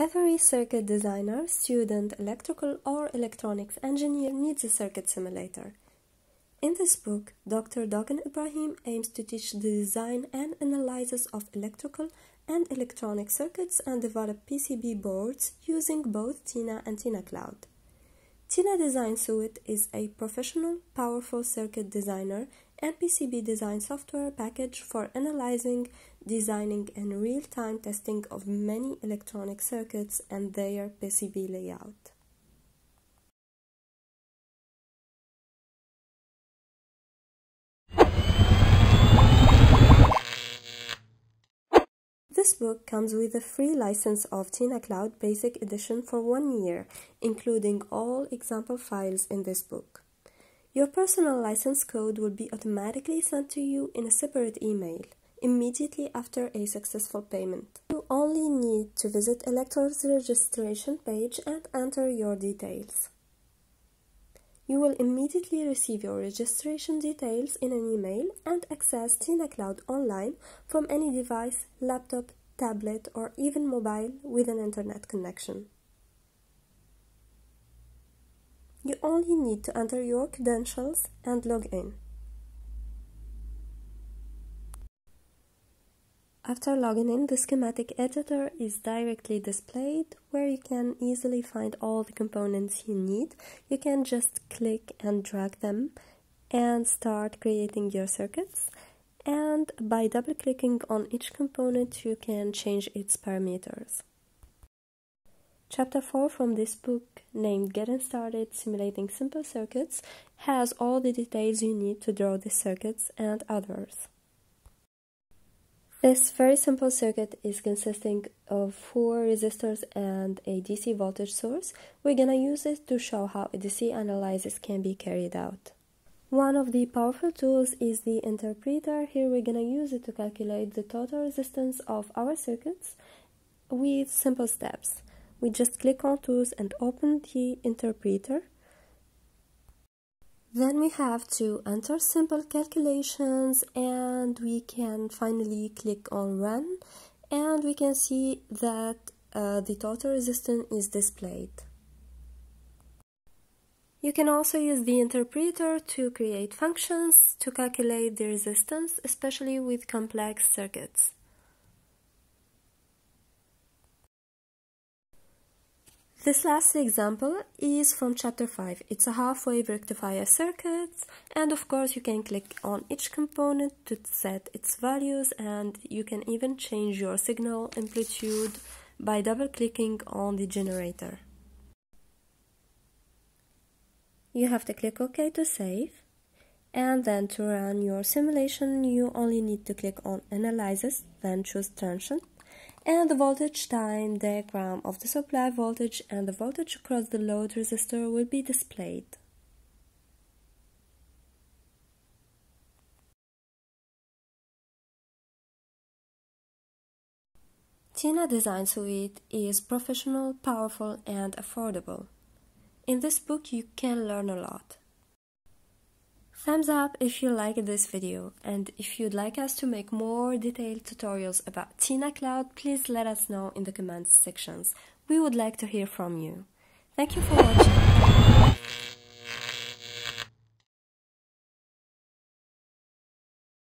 Every circuit designer, student, electrical or electronics engineer needs a circuit simulator. In this book, Dr. Dogan Ibrahim aims to teach the design and analysis of electrical and electronic circuits and develop PCB boards using both Tina and Tina Cloud. Tina Design Suite is a professional, powerful circuit designer and PCB design software package for analyzing, designing, and real time testing of many electronic circuits and their PCB layout. This book comes with a free license of Tina Cloud Basic Edition for one year, including all example files in this book. Your personal license code will be automatically sent to you in a separate email immediately after a successful payment. You only need to visit Elektor's registration page and enter your details. You will immediately receive your registration details in an email and access Tina Cloud online from any device, laptop, tablet, or even mobile with an internet connection. You only need to enter your credentials and log in. After logging in, the schematic editor is directly displayed where you can easily find all the components you need. You can just click and drag them and start creating your circuits. And by double clicking on each component, you can change its parameters. Chapter 4 from this book, named Getting Started Simulating Simple Circuits, has all the details you need to draw the circuits and others. This very simple circuit is consisting of four resistors and a DC voltage source. We're gonna use it to show how a DC analysis can be carried out. One of the powerful tools is the interpreter. Here we're gonna use it to calculate the total resistance of our circuits with simple steps we just click on tools and open the interpreter then we have to enter simple calculations and we can finally click on run and we can see that uh, the total resistance is displayed. You can also use the interpreter to create functions to calculate the resistance, especially with complex circuits. This last example is from chapter 5. It's a half-wave rectifier circuit and of course you can click on each component to set its values and you can even change your signal amplitude by double-clicking on the generator. You have to click OK to save and then to run your simulation you only need to click on Analysis then choose Transient and the voltage time diagram of the supply voltage and the voltage across the load resistor will be displayed. Tina Design Suite is professional, powerful, and affordable. In this book, you can learn a lot. Thumbs up if you liked this video and if you'd like us to make more detailed tutorials about Tina Cloud, please let us know in the comments sections. We would like to hear from you. Thank you for watching.